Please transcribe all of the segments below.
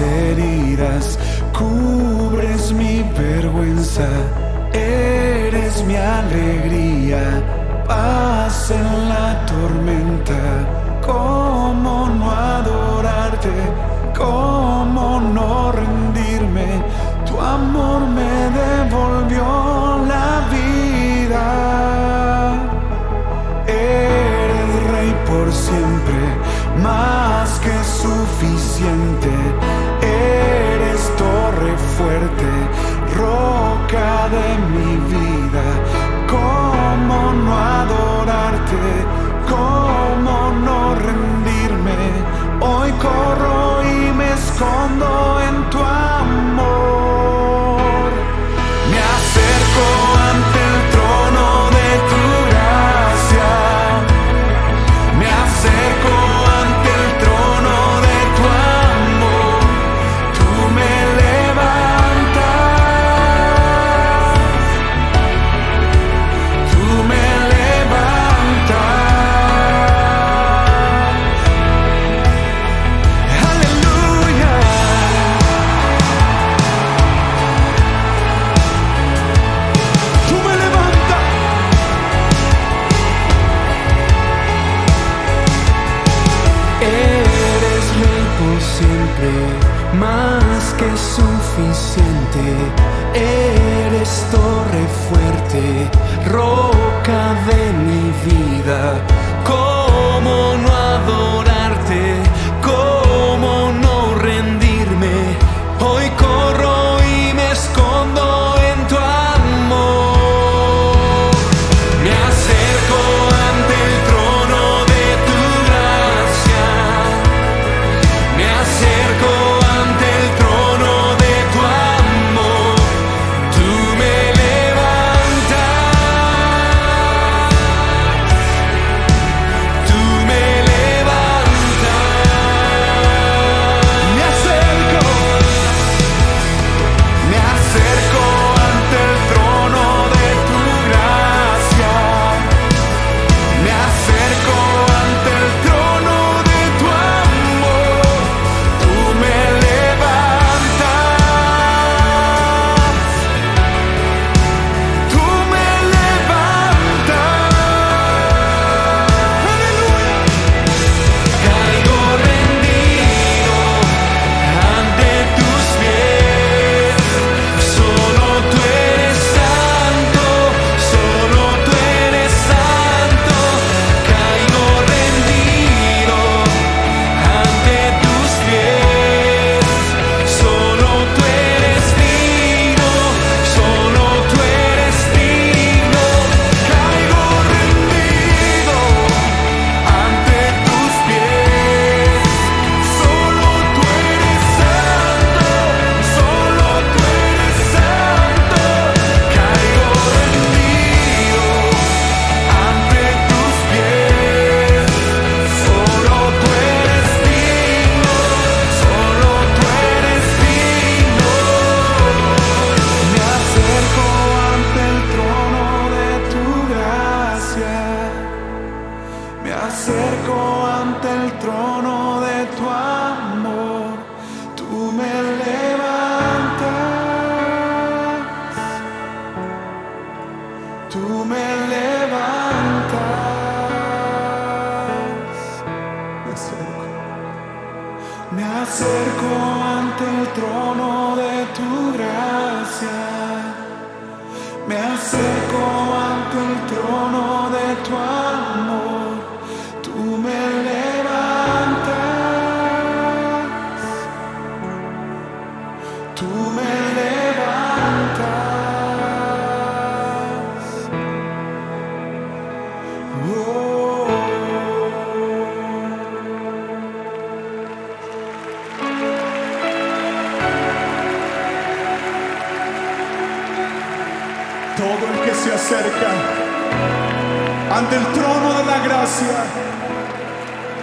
heridas, cubres mi vergüenza, eres mi alegría, paz en la tormenta. ¿Cómo no adorarte? ¿Cómo no rendirme? Tu amor me devolvió la vida. Eres rey por siempre, más que suficiente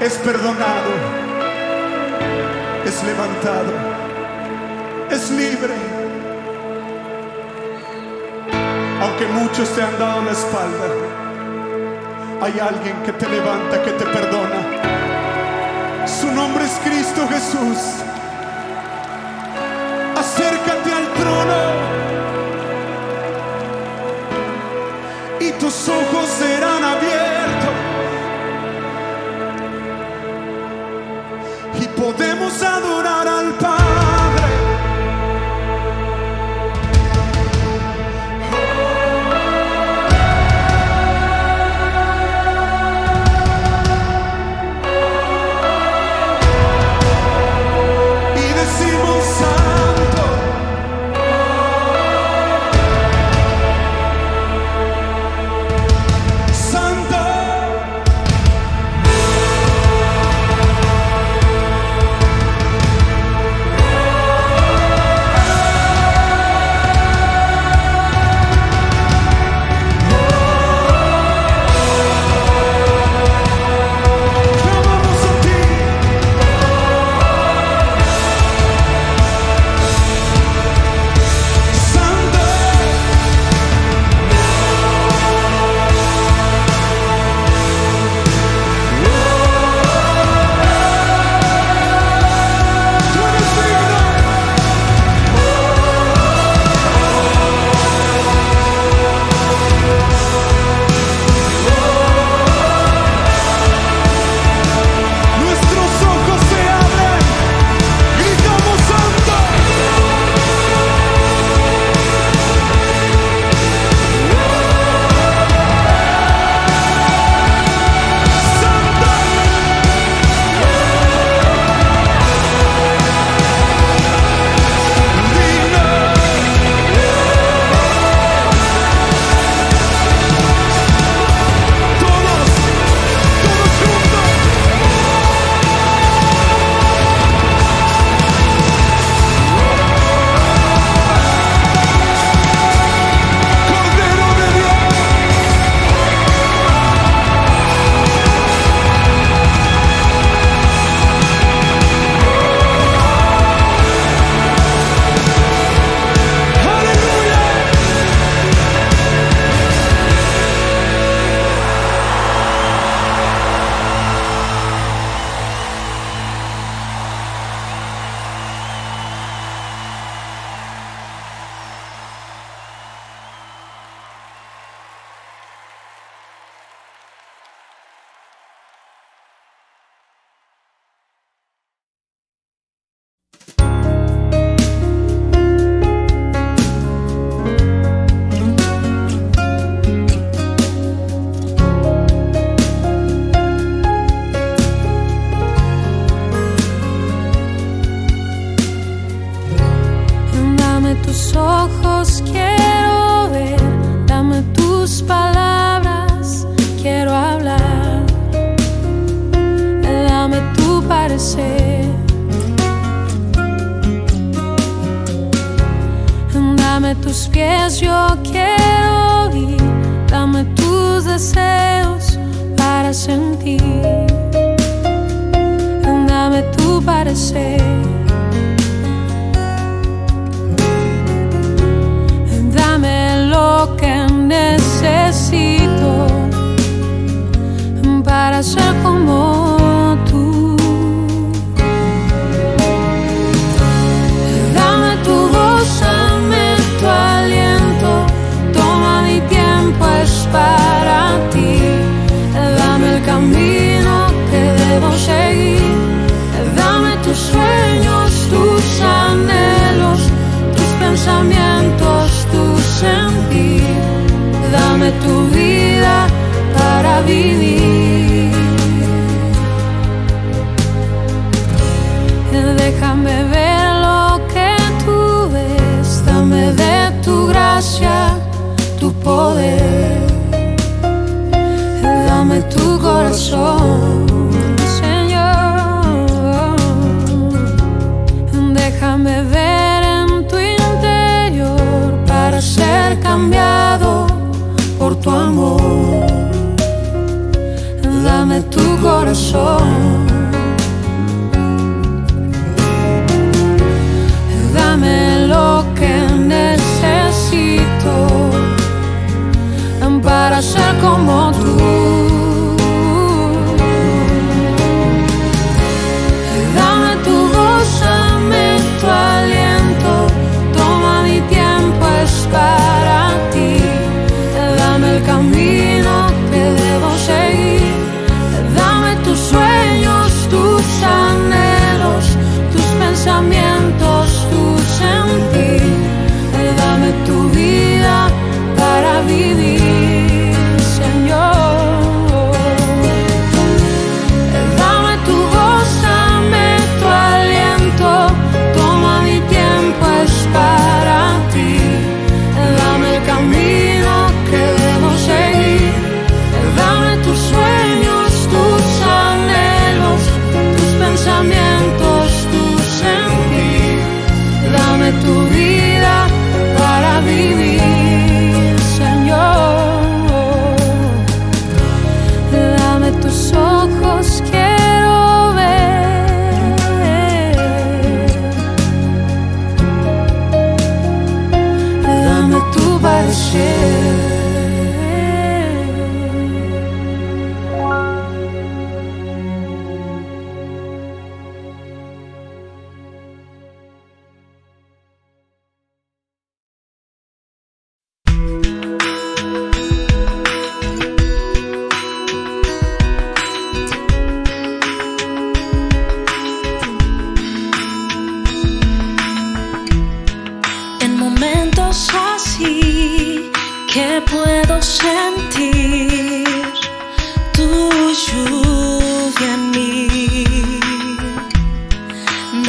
es perdonado, es levantado, es libre. Aunque muchos te han dado la espalda, hay alguien que te levanta, que te perdona. Su nombre es Cristo Jesús. Acércate al trono y tus ojos serán abiertos. Dame tus pies, yo quiero ir. Dame tus deseos para sentir. Dame tu parecer. Dame lo que necesito. pensamientos, tu sentir. Dame tu vida para vivir.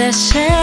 내 생.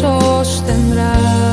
Me sostendrá. Tu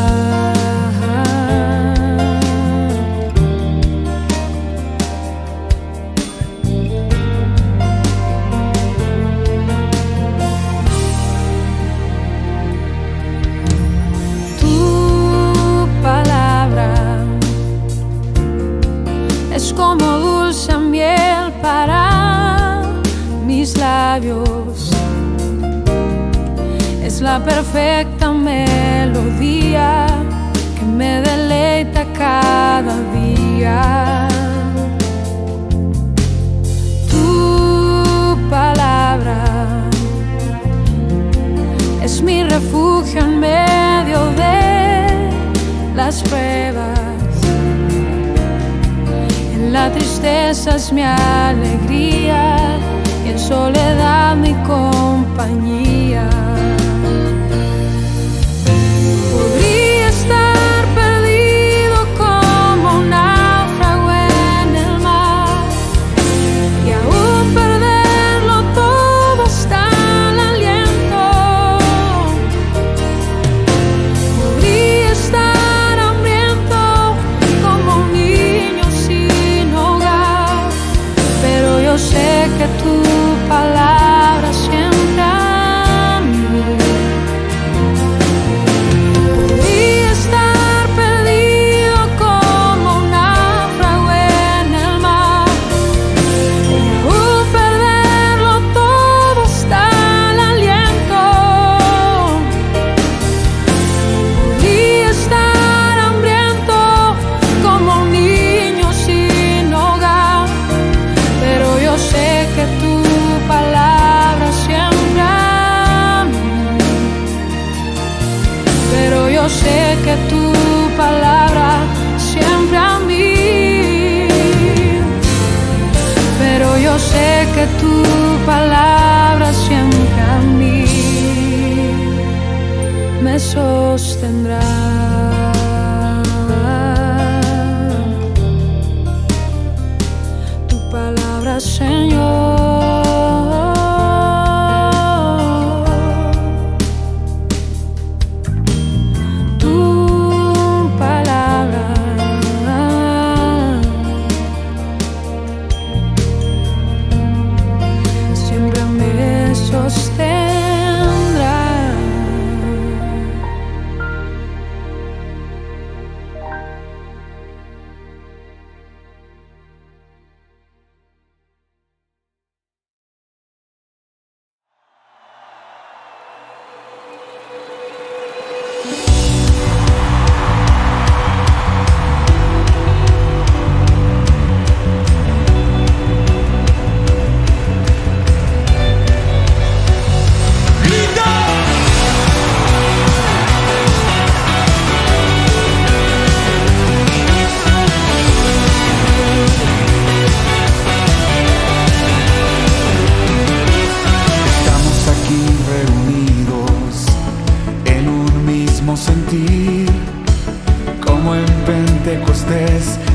Pentecostés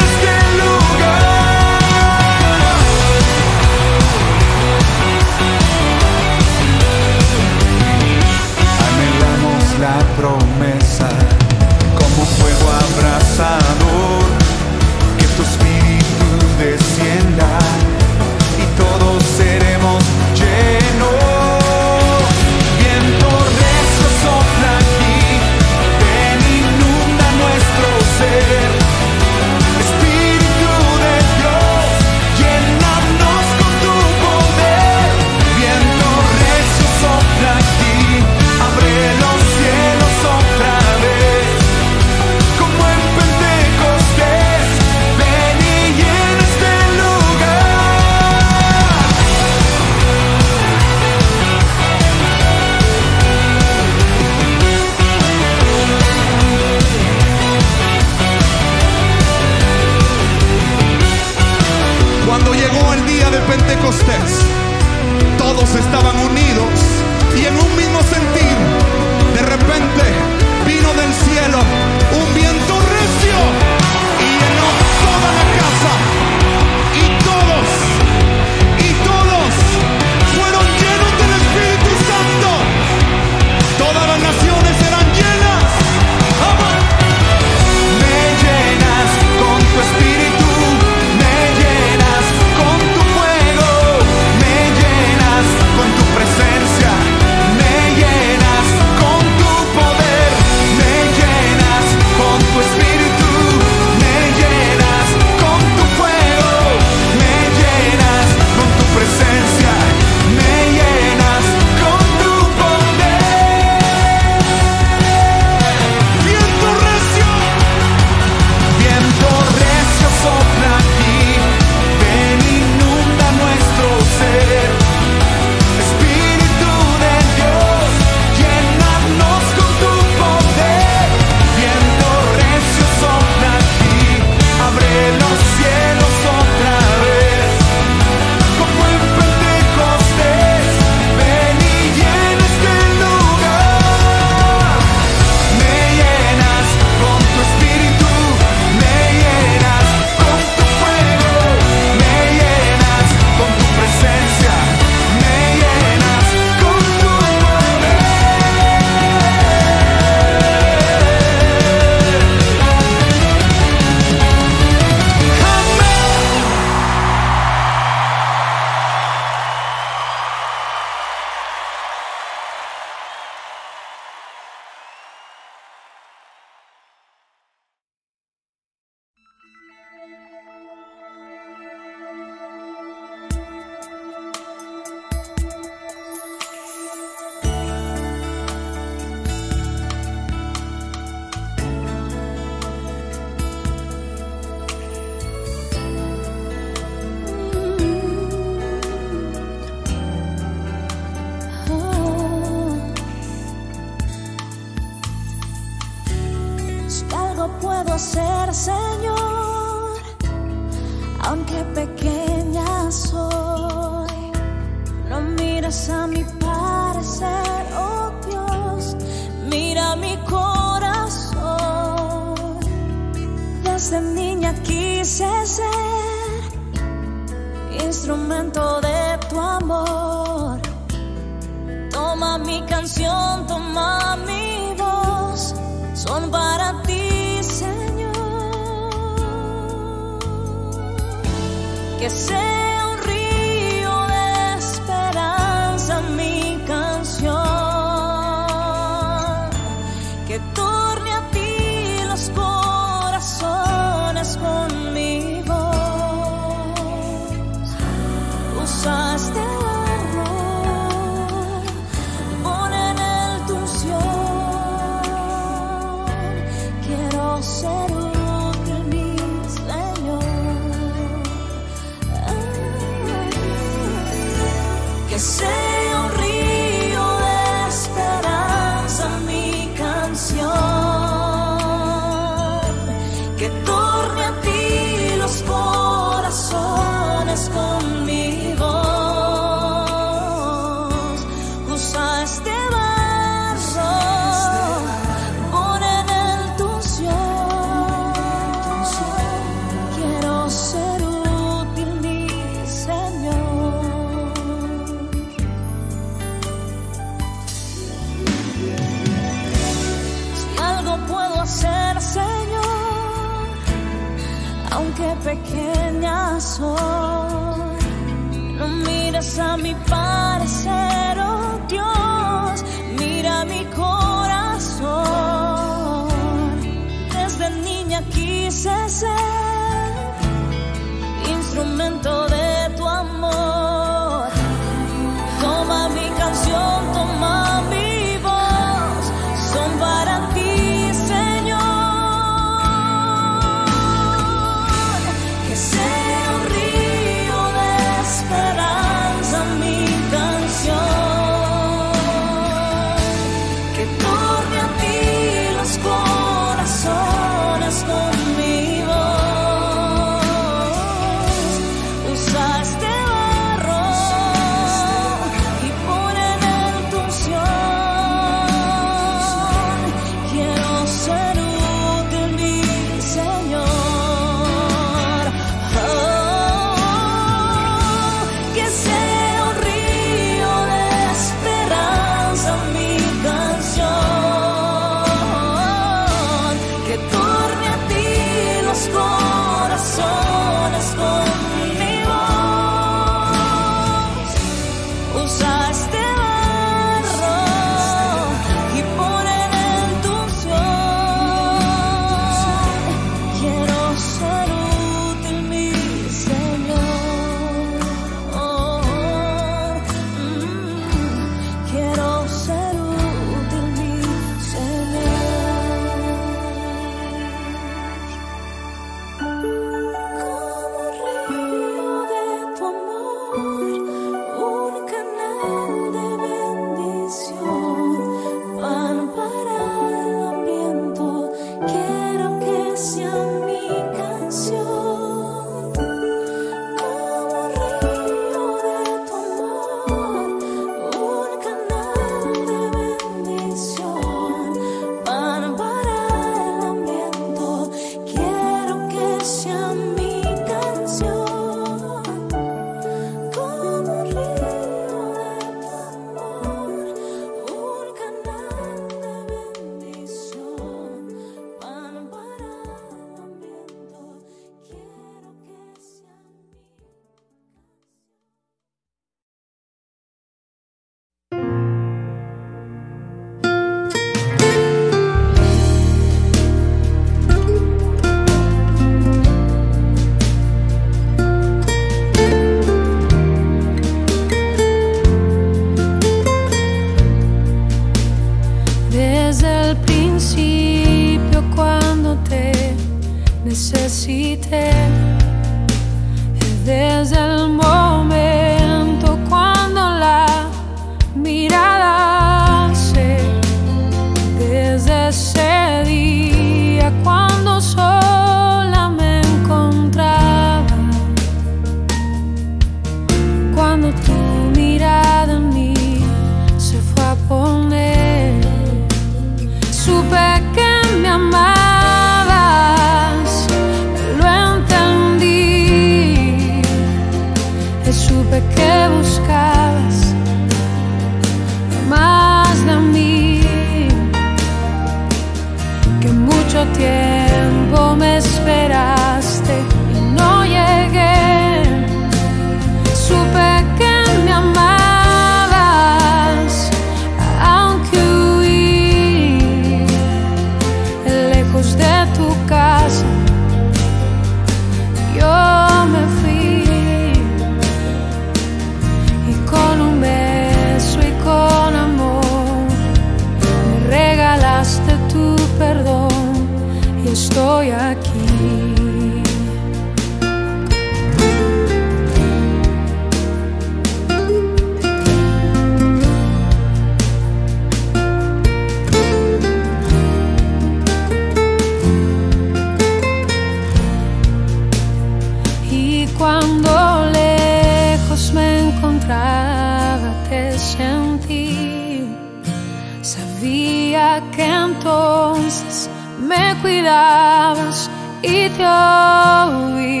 cuidabas y te oí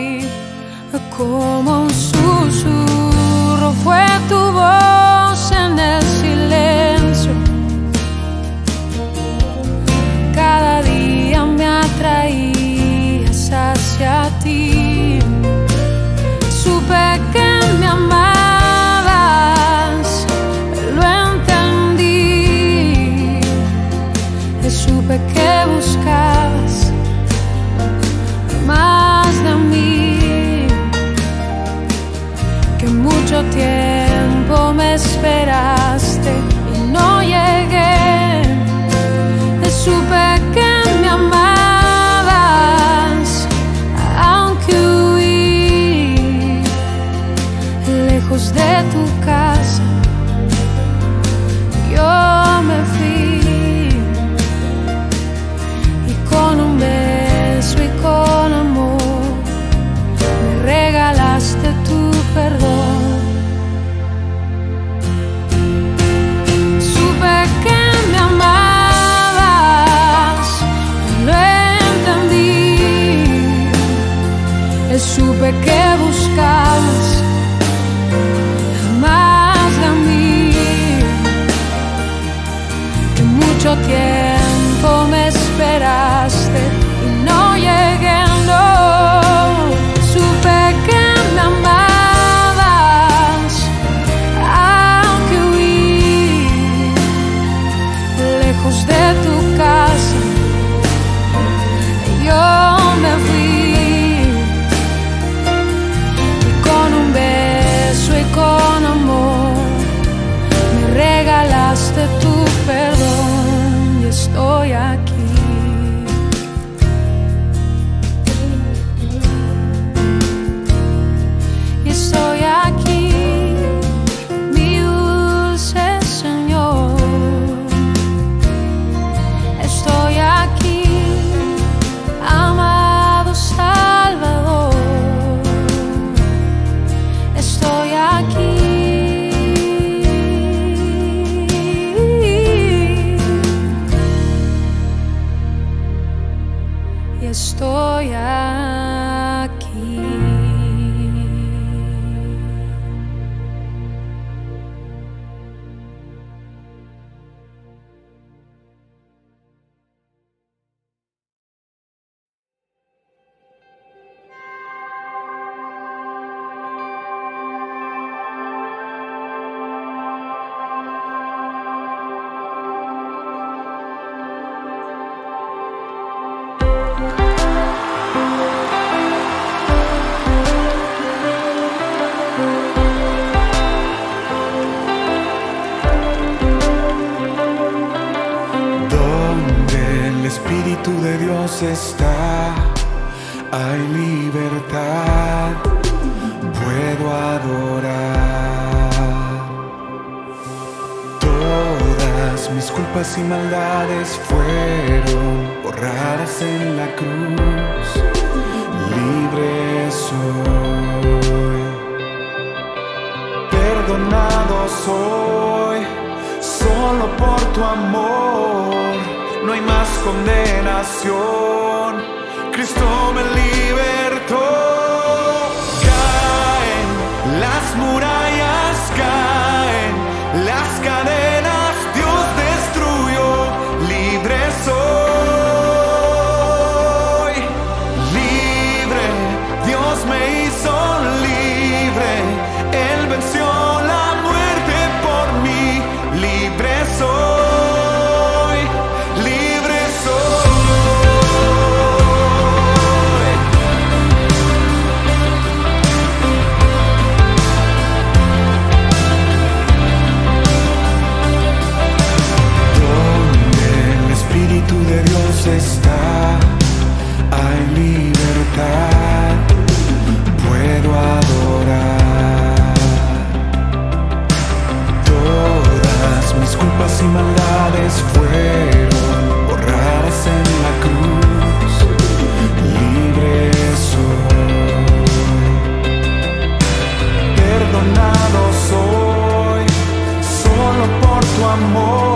como un susurro fue tu voz en el silencio. Cada día me atraías hacia ti. está, hay libertad, puedo adorar. Todas mis culpas y maldades fueron borradas en la cruz, libre soy. Perdonado soy, solo por tu amor no hay más condenación. Cristo me libra. Amor.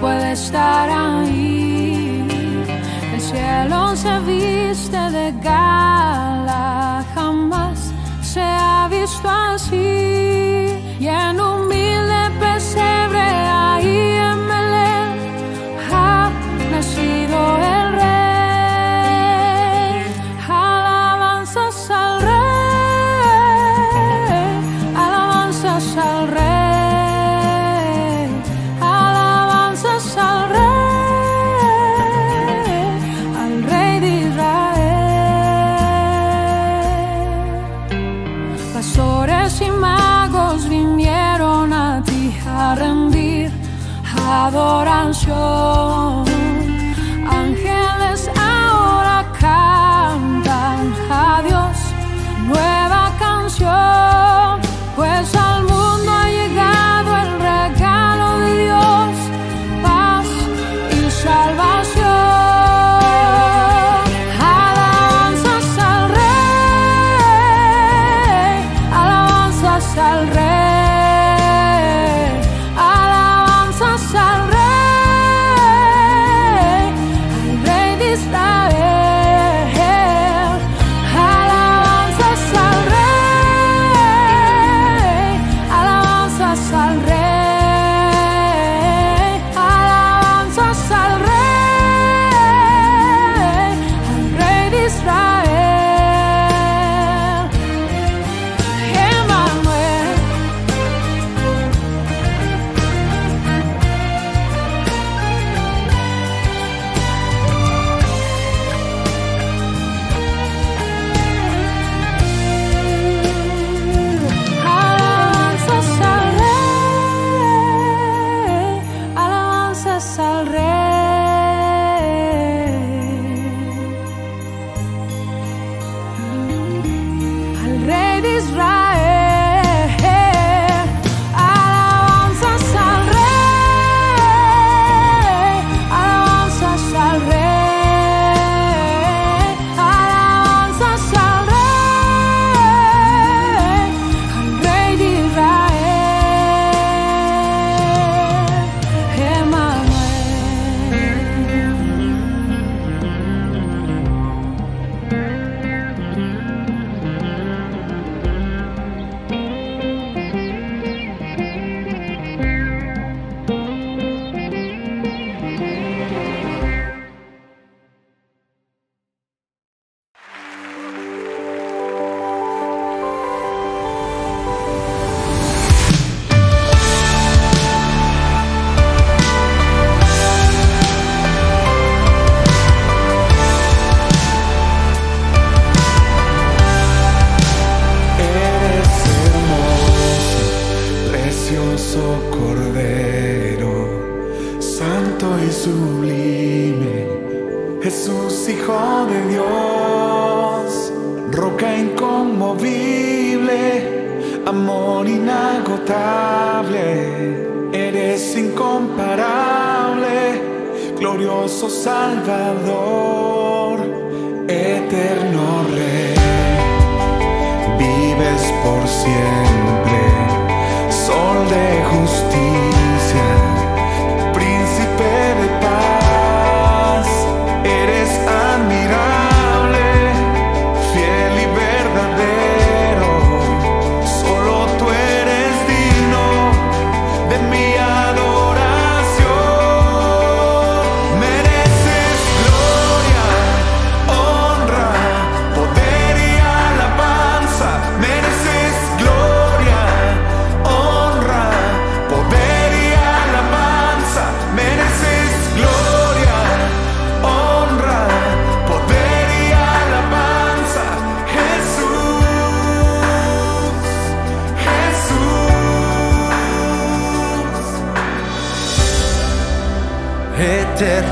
puede estar ahí. El cielo se viste de gala, jamás se ha visto así. Lleno show. incomparable, glorioso Salvador, eterno Rey. Vives por siempre, sol de protected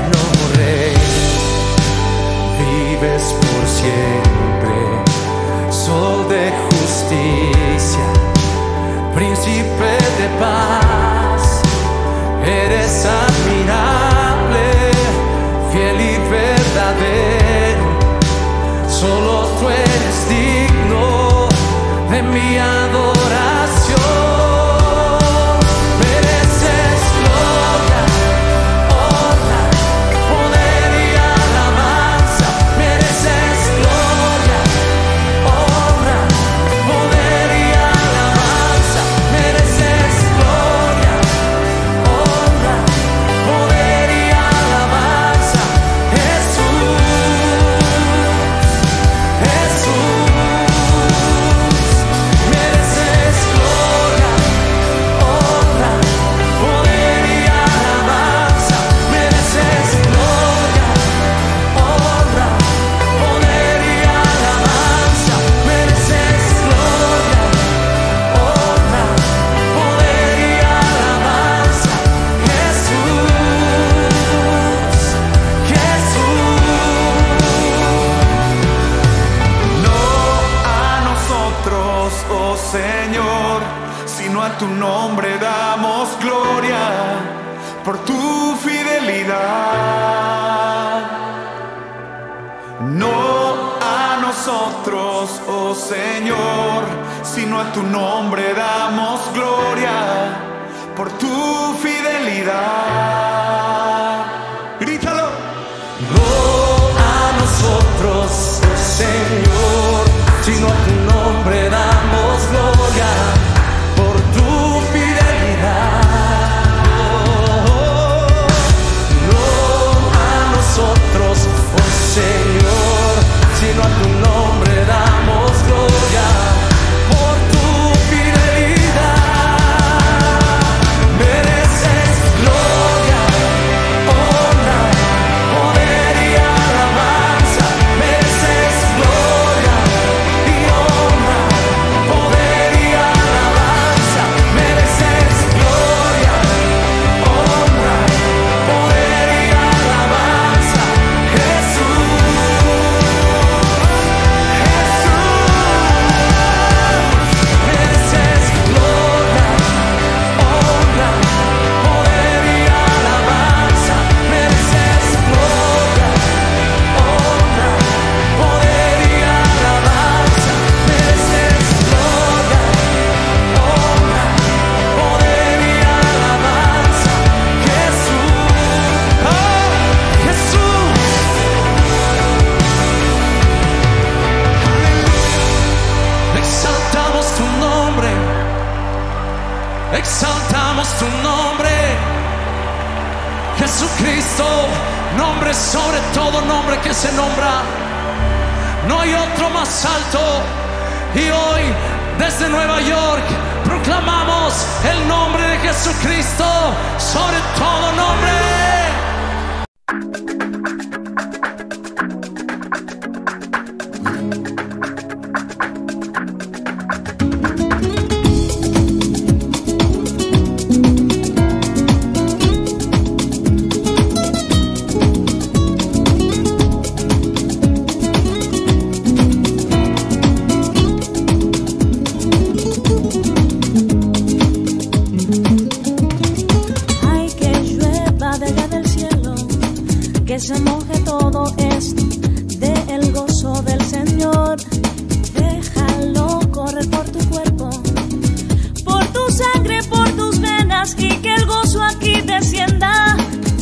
Hacienda,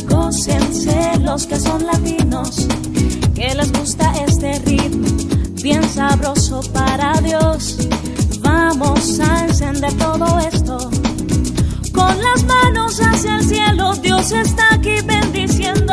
consciense los que son latinos, que les gusta este ritmo, bien sabroso para Dios. Vamos a encender todo esto, con las manos hacia el cielo, Dios está aquí bendiciendo